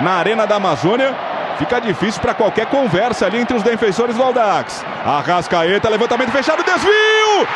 na Arena da Amazônia. Fica difícil para qualquer conversa ali entre os defensores do Aldax. Arrascaeta, levantamento fechado, desvio!